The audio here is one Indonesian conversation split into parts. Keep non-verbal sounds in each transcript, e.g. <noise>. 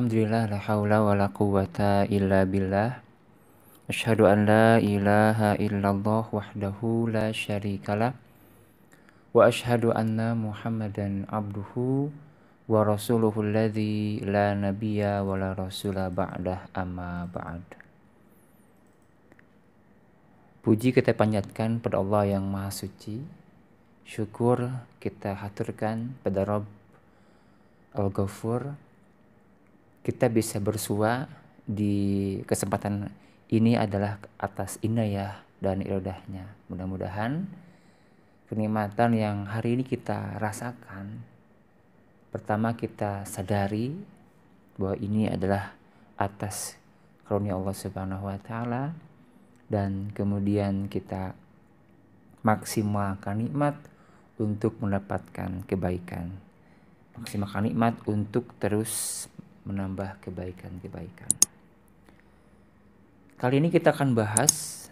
Alhamdulillah la haula wa la quwata illa billah. Asyhadu an la ilaha illallah wahdahu la syarikalah. Wa asyhadu anna Muhammadan abduhu wa rasuluhu alladzi la nabiyya wa la rasula ba'dah amma ba'd. Puji kita panjatkan pada Allah yang Maha Suci. Syukur kita haturkan pada Rabb Al-Ghafur kita bisa bersua di kesempatan ini adalah atas inayah dan irodahnya. Mudah-mudahan kenikmatan yang hari ini kita rasakan pertama kita sadari bahwa ini adalah atas karunia Allah Subhanahu wa taala dan kemudian kita maksimalkan nikmat untuk mendapatkan kebaikan. Maksimalkan nikmat untuk terus menambah kebaikan-kebaikan. Kali ini kita akan bahas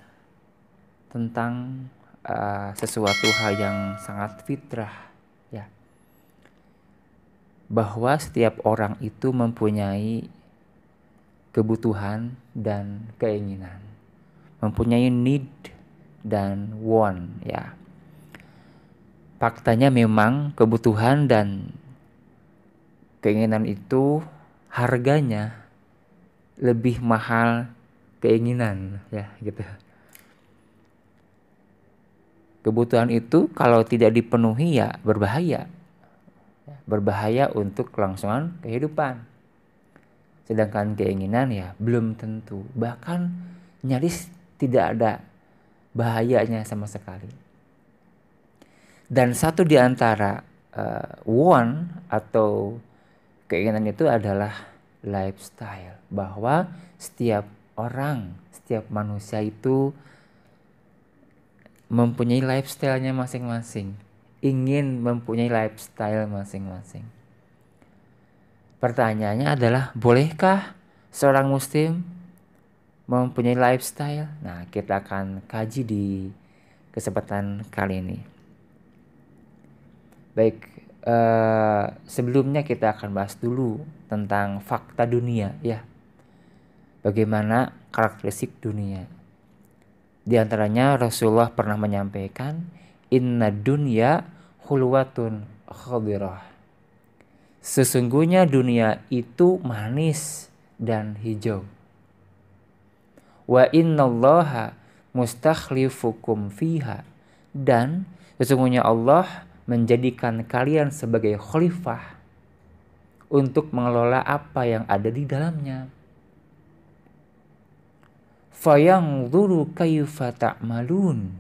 tentang uh, sesuatu hal yang sangat fitrah ya. Bahwa setiap orang itu mempunyai kebutuhan dan keinginan. Mempunyai need dan want ya. Faktanya memang kebutuhan dan keinginan itu harganya lebih mahal keinginan ya gitu. Kebutuhan itu kalau tidak dipenuhi ya berbahaya. Berbahaya untuk kelangsungan kehidupan. Sedangkan keinginan ya belum tentu. Bahkan nyaris tidak ada bahayanya sama sekali. Dan satu di antara uh, want atau keinginan itu adalah lifestyle bahwa setiap orang setiap manusia itu mempunyai lifestyle-nya masing-masing ingin mempunyai lifestyle masing-masing. Pertanyaannya adalah bolehkah seorang muslim mempunyai lifestyle? Nah kita akan kaji di kesempatan kali ini. Baik Uh, sebelumnya kita akan bahas dulu tentang fakta dunia ya. Bagaimana karakteristik dunia. Di antaranya Rasulullah pernah menyampaikan inna dunya hulwatun khadirah. Sesungguhnya dunia itu manis dan hijau. Wa innallaha mustakhlifukum fiha dan sesungguhnya Allah menjadikan kalian sebagai khalifah untuk mengelola apa yang ada di dalamnya. Fayang dulu kayufa ta'malun.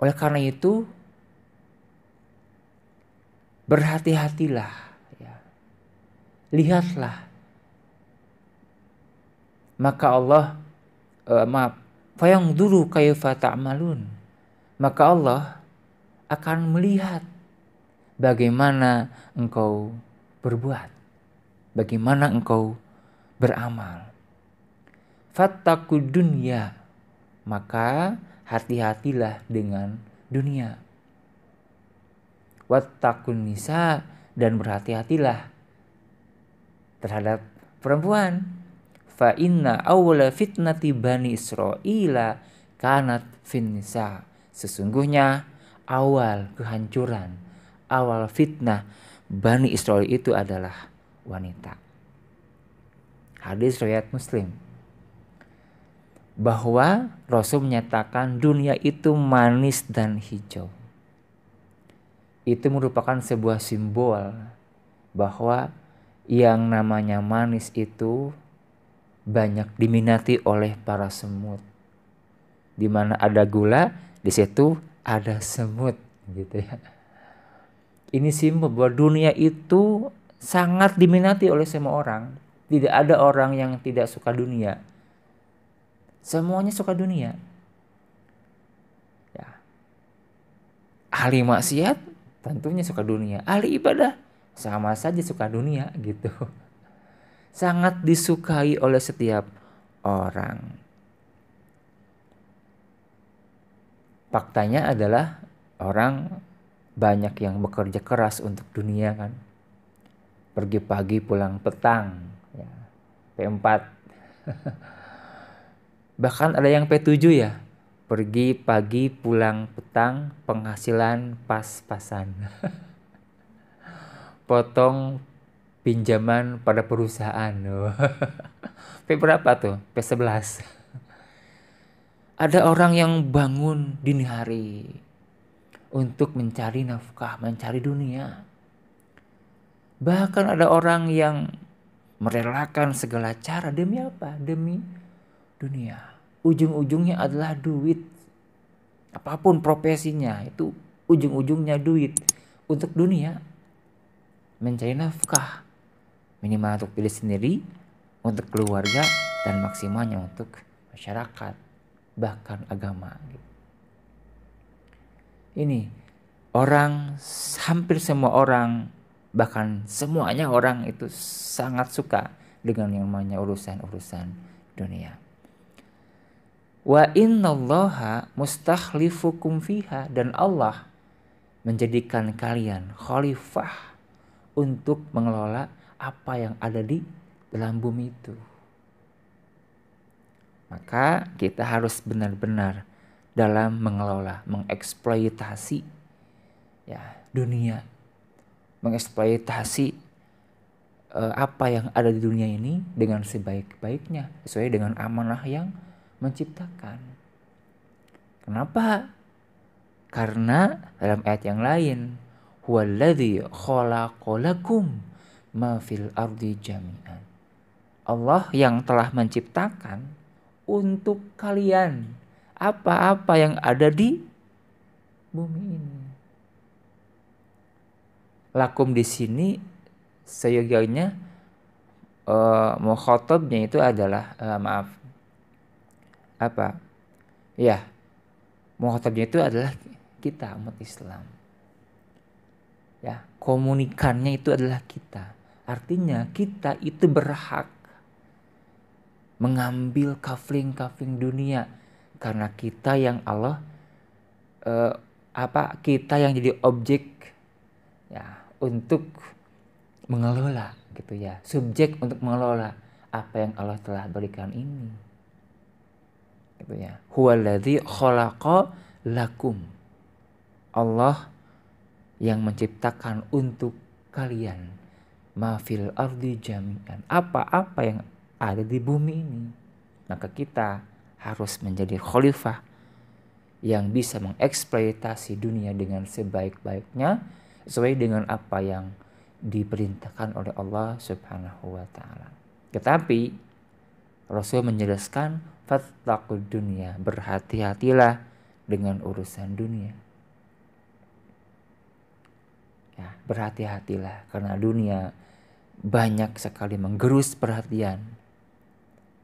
Oleh karena itu, berhati-hatilah. Ya. Lihatlah. Maka Allah, uh, maaf, fayang dulu kayufa ta'malun. Maka Allah akan melihat bagaimana engkau berbuat, bagaimana engkau beramal. Fattaku dunia, maka hati-hatilah dengan dunia. Wattakun nisa dan berhati-hatilah terhadap perempuan. Fa inna awla fitnati bani Israila kanat fin nisa. Sesungguhnya awal kehancuran, awal fitnah Bani Israel itu adalah wanita. Hadis riwayat Muslim. Bahwa Rasul menyatakan dunia itu manis dan hijau. Itu merupakan sebuah simbol bahwa yang namanya manis itu banyak diminati oleh para semut. Di mana ada gula, di situ ada semut gitu ya. Ini simbol bahwa dunia itu sangat diminati oleh semua orang. Tidak ada orang yang tidak suka dunia. Semuanya suka dunia. Ya. Ahli maksiat tentunya suka dunia. Ahli ibadah sama saja suka dunia gitu. Sangat disukai oleh setiap orang. Faktanya adalah orang banyak yang bekerja keras untuk dunia kan. Pergi pagi pulang petang ya. P4 <laughs> bahkan ada yang P7 ya. Pergi pagi pulang petang penghasilan pas-pasan. <laughs> Potong pinjaman pada perusahaan. <laughs> P berapa tuh? P11 ada orang yang bangun dini hari untuk mencari nafkah mencari dunia bahkan ada orang yang merelakan segala cara demi apa demi dunia. Ujung-ujungnya adalah duit. Apa pun profesinya itu ujung-ujungnya duit untuk dunia. Mencari nafkah minimal untuk diri sendiri, untuk keluarga dan maksimalnya untuk masyarakat bahkan agama. Ini orang hampir semua orang bahkan semuanya orang itu sangat suka dengan yang namanya urusan-urusan dunia. Wa innallaha mustakhlifukum fiha dan Allah menjadikan kalian khalifah untuk mengelola apa yang ada di dalam bumi itu. Maka kita harus benar-benar dalam mengelola, mengeksploitasi ya dunia, mengeksploitasi uh, apa yang ada di dunia ini dengan sebaik-baiknya sesuai dengan amanah yang menciptakan. Kenapa? Karena dalam ayat yang lain, huwallazi khalaqalakum ma fil ardi jami'an. Allah yang telah menciptakan untuk kalian. Apa-apa yang ada di bumi ini. Lakum di sini seyogianya uh, mukhotobnya itu adalah uh, maaf. Apa? Ya. Muhatabnya itu adalah kita umat Islam. Ya. Komunikannya itu adalah kita. Artinya kita itu berhak mengambil kafling-kafling dunia. Karena kita yang Allah eh, apa kita yang jadi objek ya untuk mengelola gitu ya. Subjek untuk mengelola apa yang Allah telah berikan ini. Gitu ya. Huwaladzi khalaqa lakum. Allah yang menciptakan untuk kalian. Mafil ardi jami'an. Apa-apa yang ada di bumi ini maka kita harus menjadi khalifah yang bisa mengeksploitasi dunia dengan sebaik-baiknya sesuai dengan apa yang diperintahkan oleh Allah Subhanahu wa taala. Tetapi Rasul menjelaskan fattaqud dunia, berhati-hatilah dengan urusan dunia. Ya, berhati-hatilah karena dunia banyak sekali menggerus perhatian.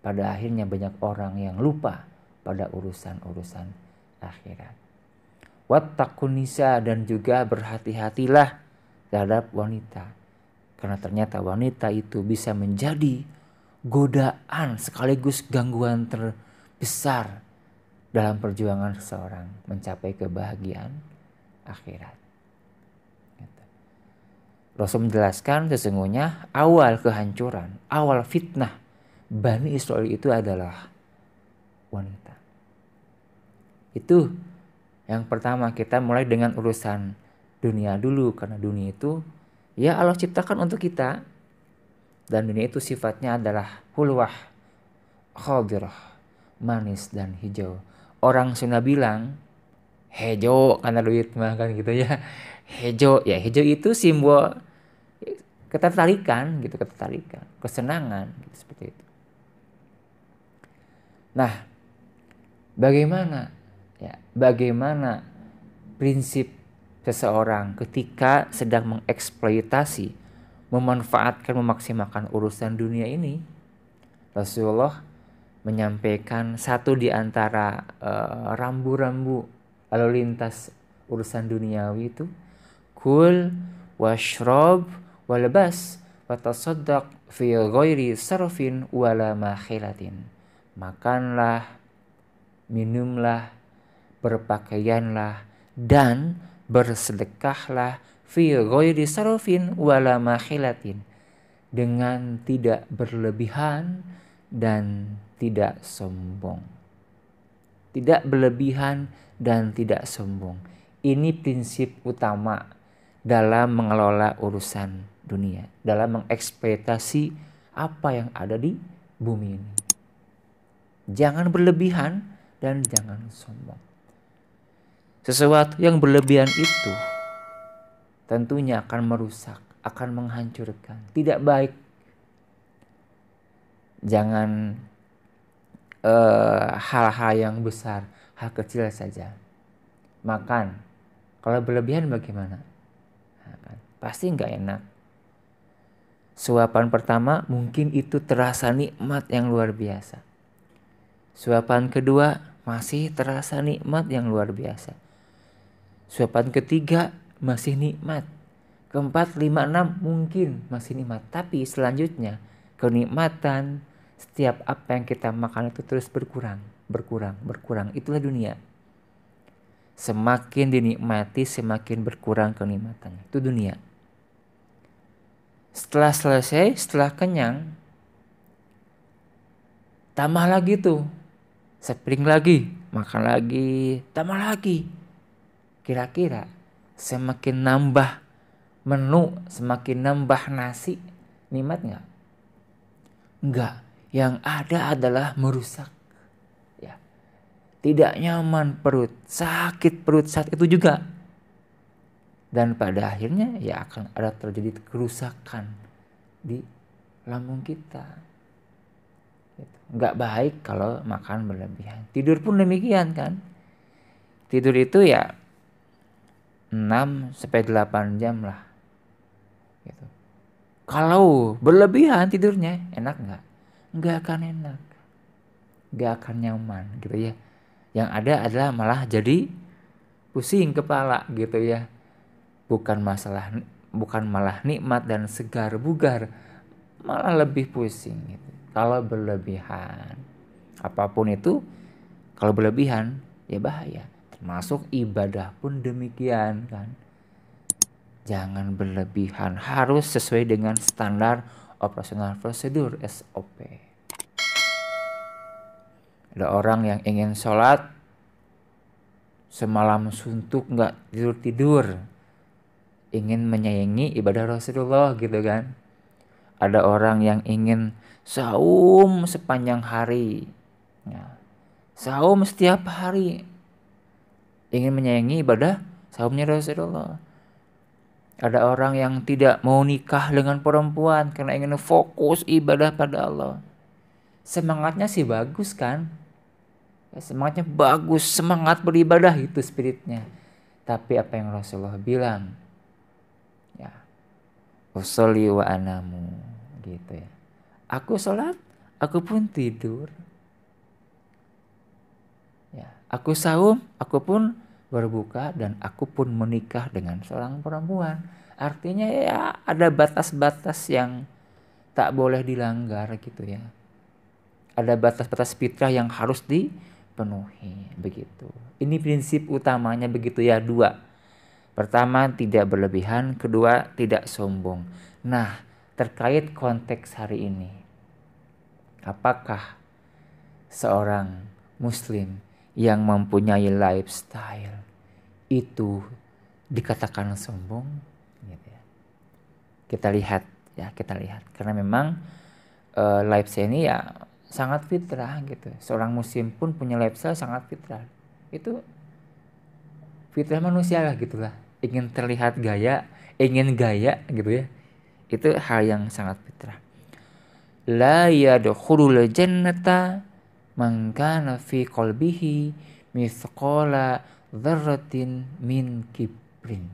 Pada akhirnya banyak orang yang lupa pada urusan-urusan akhirat. Wattaqun nisa dan juga berhati-hatilah terhadap wanita. Karena ternyata wanita itu bisa menjadi godaan sekaligus gangguan terbesar dalam perjuangan seseorang mencapai kebahagiaan akhirat. Rasul menjelaskan sesungguhnya awal kehancuran, awal fitnah Bani Israel itu adalah wanita. Itu yang pertama kita mulai dengan urusan dunia dulu karena dunia itu ya Allah ciptakan untuk kita dan dunia itu sifatnya adalah hulwah, khadirah, manis dan hijau. Orang Sunda bilang hejo karena duit mah kan gitu ya. <laughs> Hejo ya hejo itu simbol ketertarikan gitu, ketertarikan, kesenangan gitu, seperti itu. Nah, bagaimana? Ya, bagaimana prinsip seseorang ketika sedang mengeksploitasi memanfaatkan memaksimalkan urusan dunia ini? Rasulullah menyampaikan satu di antara uh, rambu-rambu lalu lintas urusan duniawi itu kul washrob walbas watasaddaq fi ghairi sarfin wala makhilatin makanlah minumlah berpakaianlah dan bersedekahlah fi ghairi sarofin wala makhilatin dengan tidak berlebihan dan tidak sombong. Tidak berlebihan dan tidak sombong. Ini prinsip utama dalam mengelola urusan dunia, dalam mengeksploitasi apa yang ada di bumi ini. Jangan berlebihan dan jangan sombong. Sesuatu yang berlebihan itu tentunya akan merusak, akan menghancurkan, tidak baik. Jangan uh, hal-hal yang besar, hal kecil saja. Makan, kalau berlebihan bagaimana? Nah, kan? Pasti nggak enak. Suapan pertama mungkin itu terasa nikmat yang luar biasa. Suapan kedua masih terasa nikmat yang luar biasa. Suapan ketiga masih nikmat. Keempat, lima, enam mungkin masih nikmat. Tapi selanjutnya kenikmatan setiap apa yang kita makan itu terus berkurang, berkurang, berkurang. Itulah dunia. Semakin dinikmati, semakin berkurang kenikmatannya. Itu dunia. Setelah selesai, setelah kenyang, tambah lagi tuh. Spring lagi, makan lagi, tambah lagi. Kira-kira semakin nambah menu, semakin nambah nasi, nikmat nggak? Enggak. Yang ada adalah merusak. Ya. Tidak nyaman perut, sakit perut saat itu juga dan pada akhirnya ya akan ada terjadi kerusakan di lambung kita. Nggak baik kalau makan berlebihan. Tidur pun demikian kan? Tidur itu ya 6 sampai 8 jam lah. Gitu. kalau berlebihan tidurnya enak nggak? Nggak akan enak. Nggak akan nyaman gitu ya. Yang ada adalah malah jadi pusing kepala gitu ya. Bukan masalah bukan malah nikmat dan segar bugar malah lebih pusing gitu. Kalau berlebihan apa pun itu kalau berlebihan ya bahaya. Termasuk ibadah pun demikian kan? Jangan berlebihan harus sesuai dengan standar operasional prosedur SOP ada orang yang ingin sholat semalam suntuk nggak tidur tidur ingin menyayangi ibadah Rasulullah gitu kan. Ada orang yang ingin saum sepanjang hari. Ya. Saum setiap hari. Ingin menyayangi ibadah saumnya Rasulullah. Ada orang yang tidak mau nikah dengan perempuan karena ingin fokus ibadah pada Allah. Semangatnya sih bagus kan? Ya, semangatnya bagus, semangat beribadah itu spiritnya. Tapi apa yang Rasulullah bilang? Usoli wa anamu gitu ya. Aku sholat, aku pun tidur. Ya, aku saum, aku pun berbuka dan aku pun menikah dengan seorang perempuan. Artinya ya ada batas-batas yang tak boleh dilanggar gitu ya. Ada batas-batas fitrah yang harus dipenuhi begitu. Ini prinsip utamanya begitu ya dua Pertama, tidak berlebihan. Kedua, tidak sombong. Nah, terkait konteks hari ini, apakah seorang Muslim yang mempunyai lifestyle itu dikatakan sombong? Gitu ya. Kita lihat, ya kita lihat. Karena memang uh, lifestyle ini ya sangat fitrah gitu. Seorang Muslim pun punya lifestyle sangat fitrah. Itu fitrah manusia lah gitulah ingin terlihat gaya ingin gaya gitu ya itu hal yang sangat fitrah la yadkhulul jannata man kana fi qalbihi mithqala dzarratin min kibrin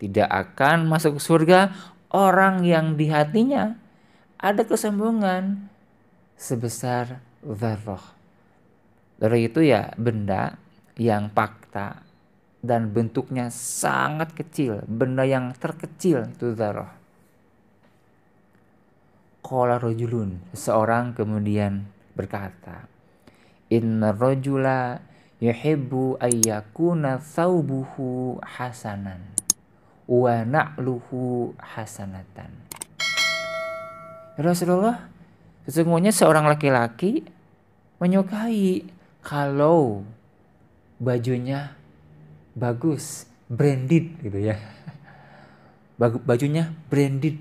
tidak akan masuk surga orang yang di hatinya ada kesombongan sebesar dzarrah Dzarrah itu ya benda yang fakta dan bentuknya sangat kecil, benda yang terkecil itu zarah. Qala rojulun, seorang kemudian berkata, Inna rojula yuhibbu ayyakuna thawbuhu hasanan wa na'luhu hasanatan. Rasulullah, sesungguhnya seorang laki-laki menyukai kalau bajunya bagus, branded gitu ya. Bajunya branded.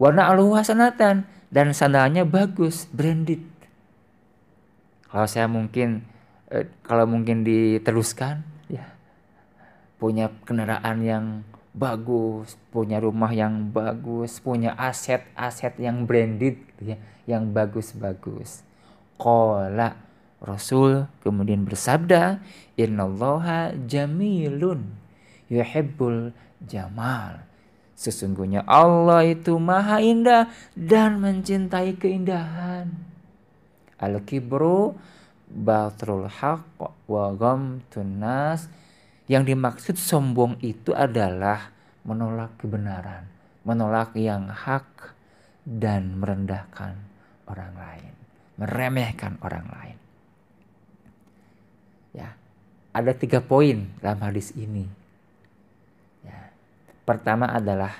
Warna aluha sanatan dan sandalnya bagus, branded. Kalau saya mungkin eh, kalau mungkin diteruskan ya punya kendaraan yang bagus, punya rumah yang bagus, punya aset-aset yang branded ya, yang bagus-bagus. Kola Rasul kemudian bersabda, "Innallaha jamilun yuhibbul jamal." Sesungguhnya Allah itu maha indah dan mencintai keindahan. Al-kibru batrul haq wa ghamtun nas. Yang dimaksud sombong itu adalah menolak kebenaran, menolak yang hak dan merendahkan orang lain, meremehkan orang lain. Ya, ada tiga poin dalam hadis ini. Pertama adalah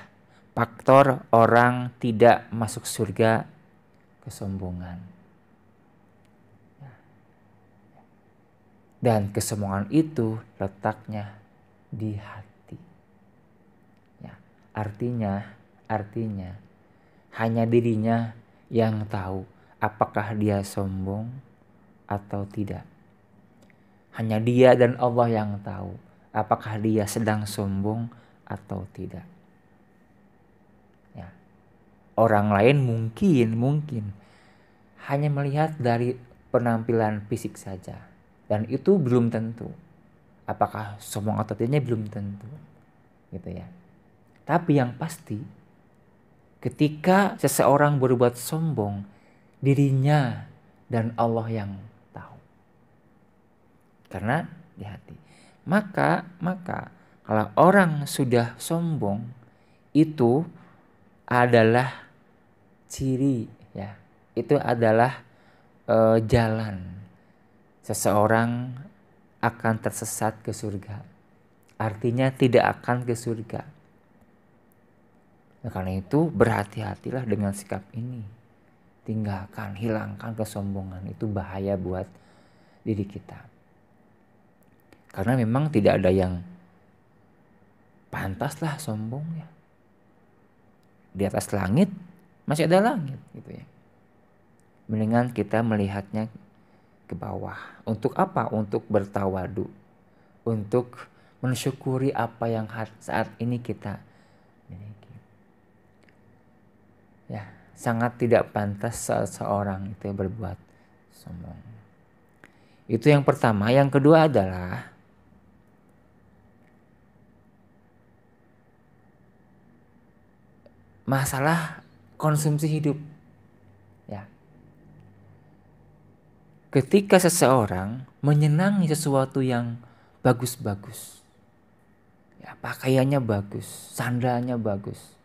faktor orang tidak masuk surga kesombongan. Dan kesombongan itu letaknya di hati. Ya, artinya, artinya hanya dirinya yang tahu apakah dia sombong atau tidak. Hanya dia dan Allah yang tahu apakah dia sedang sombong atau tidak. Ya. Orang lain mungkin mungkin hanya melihat dari penampilan fisik saja dan itu belum tentu. Apakah sombong atau tidaknya belum tentu. Gitu ya. Tapi yang pasti ketika seseorang berbuat sombong dirinya dan Allah yang karena di hati. Maka maka kalau orang sudah sombong itu adalah ciri ya. Itu adalah e, jalan seseorang akan tersesat ke surga. Artinya tidak akan ke surga. Nah, karena itu berhati-hatilah dengan sikap ini. Tinggalkan, hilangkan kesombongan. Itu bahaya buat diri kita. Karena memang tidak ada yang pantaslah sombong ya. Di atas langit masih ada langit gitu ya. Mendingan kita melihatnya ke bawah. Untuk apa? Untuk bertawadu. Untuk mensyukuri apa yang saat ini kita miliki. Ya, sangat tidak pantas seseorang itu berbuat sombong. Itu yang pertama. Yang kedua adalah masalah konsumsi hidup. Ya. Ketika seseorang menyenangi sesuatu yang bagus-bagus. Ya, pakaiannya bagus, sandalnya bagus.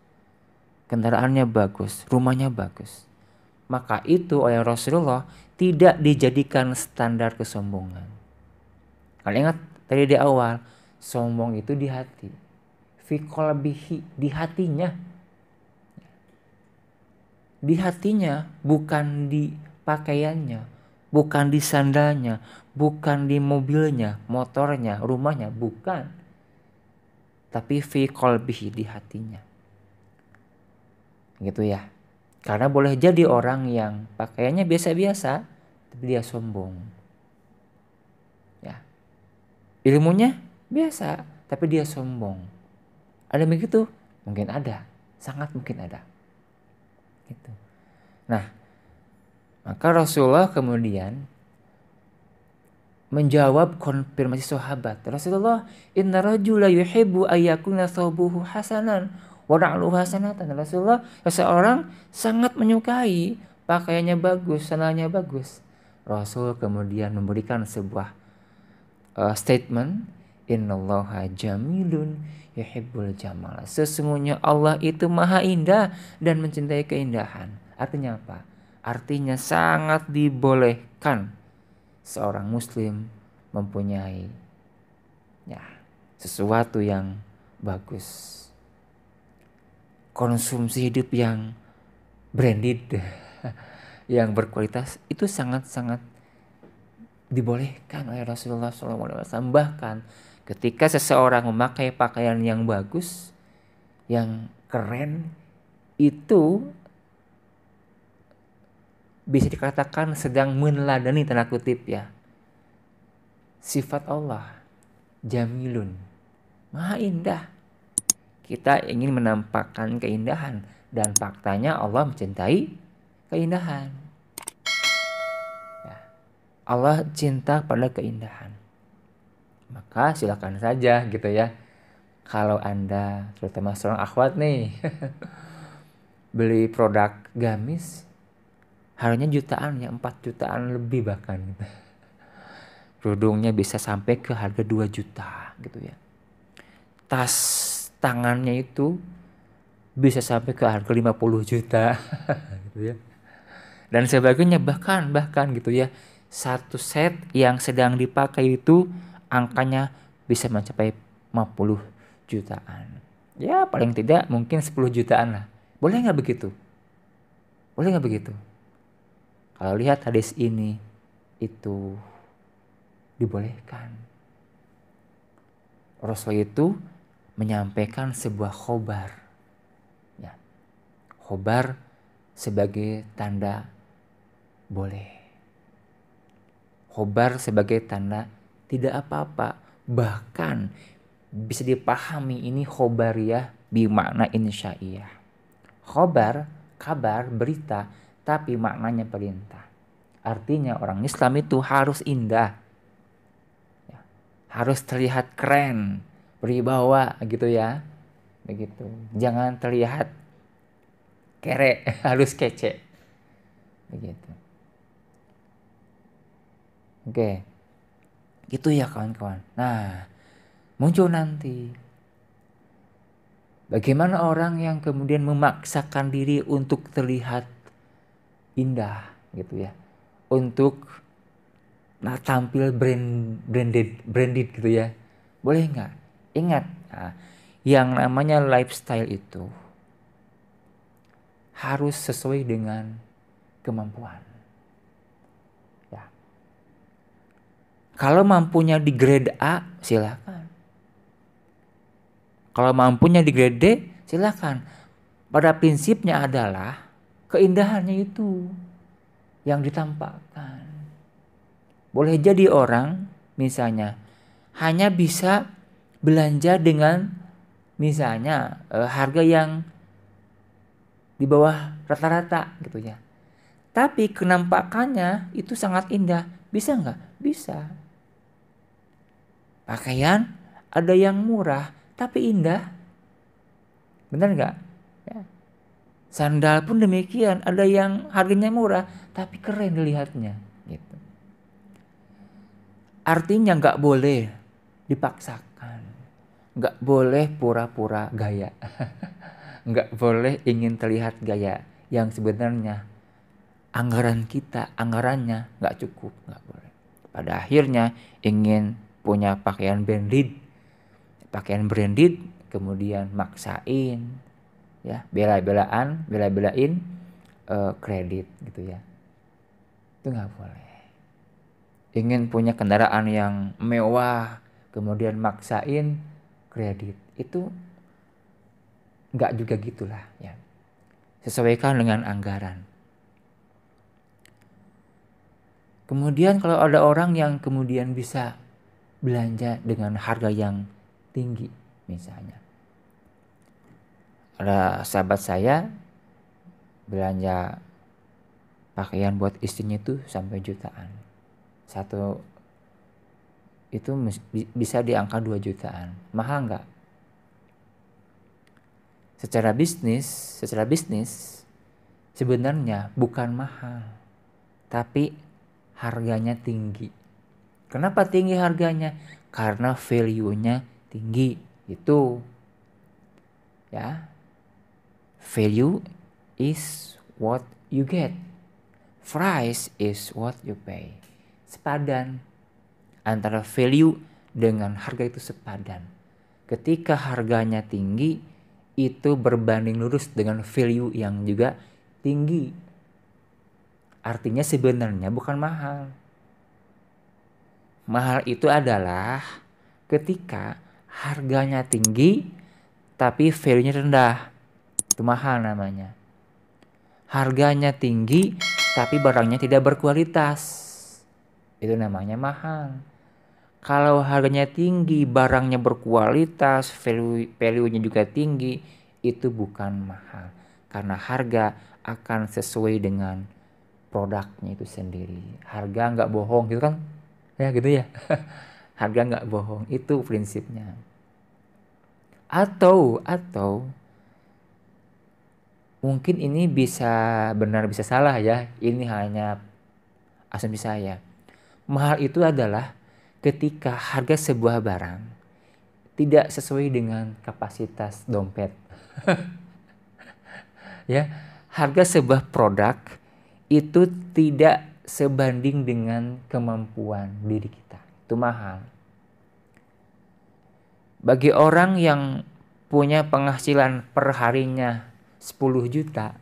Kendaraannya bagus, rumahnya bagus. Maka itu oleh Rasulullah tidak dijadikan standar kesombongan. Kalian ingat tadi di awal, sombong itu di hati. Fikol di hatinya di hatinya, bukan di pakaiannya, bukan di sandalnya, bukan di mobilnya, motornya, rumahnya, bukan. Tapi fi qalbihi di hatinya. Gitu ya. Karena boleh jadi orang yang pakaiannya biasa-biasa, tapi dia sombong. Ya. Ilmunya biasa, tapi dia sombong. Ada begitu? Mungkin ada, sangat mungkin ada. Gitu. Nah, maka Rasulullah kemudian menjawab konfirmasi sahabat. Rasulullah, "Inna rajula yuhibbu ayyakuna thawbuhu hasanan wa na'luhu hasanatan." Rasulullah, seseorang sangat menyukai pakaiannya bagus, sandalnya bagus. Rasul kemudian memberikan sebuah uh, statement, "Innallaha jamilun yuhibbul jamal. Sesungguhnya Allah itu maha indah dan mencintai keindahan. Artinya apa? Artinya sangat dibolehkan seorang muslim mempunyai ya sesuatu yang bagus. Konsumsi hidup yang branded <laughs> yang berkualitas itu sangat-sangat dibolehkan oleh Rasulullah SAW. Bahkan ketika seseorang memakai pakaian yang bagus, yang keren, itu bisa dikatakan sedang meneladani tanda kutip ya. Sifat Allah, jamilun, maha indah. Kita ingin menampakkan keindahan dan faktanya Allah mencintai keindahan. Ya. Allah cinta pada keindahan. Maka silakan saja gitu ya. Kalau Anda terutama seorang akhwat nih <laughs> beli produk gamis harganya jutaan ya 4 jutaan lebih bahkan gitu. Kerudungnya bisa sampai ke harga 2 juta gitu ya. Tas tangannya itu bisa sampai ke harga 50 juta <laughs> gitu ya. Dan sebagainya bahkan bahkan gitu ya. Satu set yang sedang dipakai itu angkanya bisa mencapai 50 jutaan. Ya paling tidak mungkin 10 jutaan lah. Boleh nggak begitu? Boleh nggak begitu? Kalau lihat hadis ini itu dibolehkan. Rasul itu menyampaikan sebuah khobar. Ya. Khobar sebagai tanda boleh. Khobar sebagai tanda tidak apa-apa. Bahkan bisa dipahami ini khobar ya bimakna insya'iyah. Khobar, kabar, berita tapi maknanya perintah. Artinya orang Islam itu harus indah. Ya, harus terlihat keren, berwibawa gitu ya. Begitu. Jangan terlihat kere, <laughs> harus kece. Begitu. Oke. Gitu ya kawan-kawan. Nah, muncul nanti. Bagaimana orang yang kemudian memaksakan diri untuk terlihat indah gitu ya. Untuk nah tampil brand branded branded gitu ya. Boleh nggak? Ingat nah, yang namanya lifestyle itu harus sesuai dengan kemampuan ya kalau mampunya di grade A silakan kalau mampunya di grade D silakan pada prinsipnya adalah keindahannya itu yang ditampakkan. Boleh jadi orang misalnya hanya bisa belanja dengan misalnya eh, harga yang di bawah rata-rata gitu ya. Tapi kenampakannya itu sangat indah. Bisa nggak? Bisa. Pakaian ada yang murah tapi indah. Benar nggak? Sandal pun demikian, ada yang harganya murah tapi keren dilihatnya. Gitu. Artinya nggak boleh dipaksakan, nggak boleh pura-pura gaya, <laughs> nggak boleh ingin terlihat gaya yang sebenarnya anggaran kita, anggarannya nggak cukup, nggak boleh. Pada akhirnya ingin punya pakaian branded, pakaian branded, kemudian maksain, ya bela-belaan bela-belain uh, kredit gitu ya. Itu nggak boleh. Ingin punya kendaraan yang mewah kemudian maksain kredit itu nggak juga gitulah ya. Sesuaikan dengan anggaran. Kemudian kalau ada orang yang kemudian bisa belanja dengan harga yang tinggi misalnya. Ada sahabat saya belanja pakaian buat istrinya itu sampai jutaan. Satu itu bisa di angka 2 jutaan. Mahal nggak? Secara bisnis secara bisnis sebenarnya bukan mahal tapi harganya tinggi kenapa tinggi harganya karena value-nya tinggi itu ya Value is what you get. Price is what you pay. Sepadan. Antara value dengan harga itu sepadan. Ketika harganya tinggi, itu berbanding lurus dengan value yang juga tinggi. Artinya sebenarnya bukan mahal. Mahal itu adalah ketika harganya tinggi tapi value-nya rendah. Itu mahal namanya. Harganya tinggi tapi barangnya tidak berkualitas. Itu namanya mahal. Kalau harganya tinggi, barangnya berkualitas, value value-nya juga tinggi, itu bukan mahal. Karena harga akan sesuai dengan produknya itu sendiri. Harga nggak bohong gitu kan? Ya gitu ya. <laughs> harga nggak bohong itu prinsipnya. Atau atau mungkin ini bisa benar bisa salah ya. Ini hanya asumsi saya. Mahal itu adalah ketika harga sebuah barang tidak sesuai dengan kapasitas dompet. <laughs> ya, harga sebuah produk itu tidak sebanding dengan kemampuan diri kita. Itu mahal. Bagi orang yang punya penghasilan per harinya 10 juta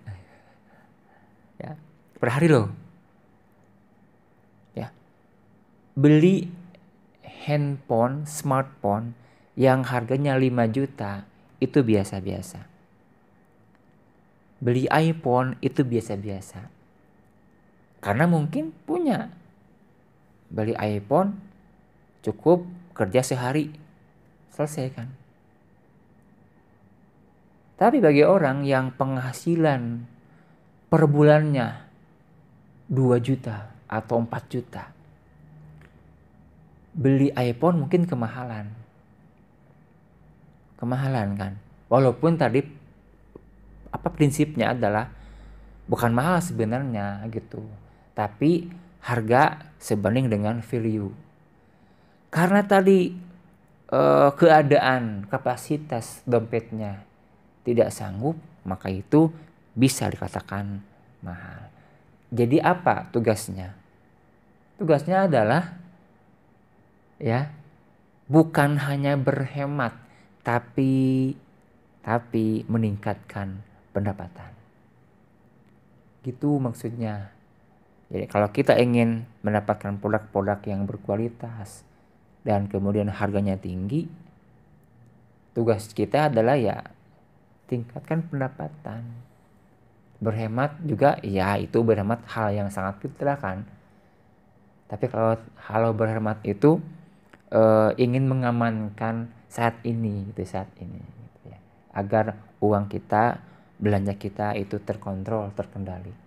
ya, per hari loh. Ya. Beli handphone, smartphone yang harganya 5 juta itu biasa-biasa. Beli iPhone itu biasa-biasa. Karena mungkin punya. Beli iPhone cukup kerja sehari. Selesai kan. Tapi bagi orang yang penghasilan per bulannya 2 juta atau 4 juta beli iPhone mungkin kemahalan. Kemahalan kan. Walaupun tadi apa prinsipnya adalah bukan mahal sebenarnya gitu. Tapi harga sebanding dengan value. Karena tadi eh, keadaan kapasitas dompetnya tidak sanggup, maka itu bisa dikatakan mahal. Jadi apa tugasnya? Tugasnya adalah ya bukan hanya berhemat tapi tapi meningkatkan pendapatan gitu maksudnya jadi kalau kita ingin mendapatkan produk-produk yang berkualitas dan kemudian harganya tinggi tugas kita adalah ya tingkatkan pendapatan. Berhemat juga ya itu berhemat hal yang sangat fitrah kan. Tapi kalau halo berhemat itu uh, ingin mengamankan saat ini gitu saat ini gitu ya. agar uang kita belanja kita itu terkontrol terkendali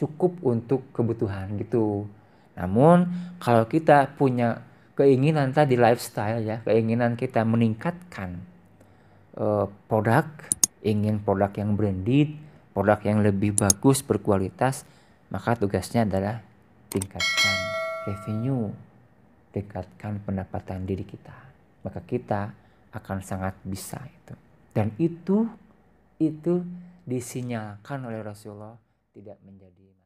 cukup untuk kebutuhan gitu. Namun kalau kita punya keinginan tadi lifestyle ya keinginan kita meningkatkan uh, produk ingin produk yang branded produk yang lebih bagus berkualitas maka tugasnya adalah tingkatkan revenue tingkatkan pendapatan diri kita. Maka kita akan sangat bisa itu. Dan itu itu disinyalkan oleh Rasulullah tidak menjadi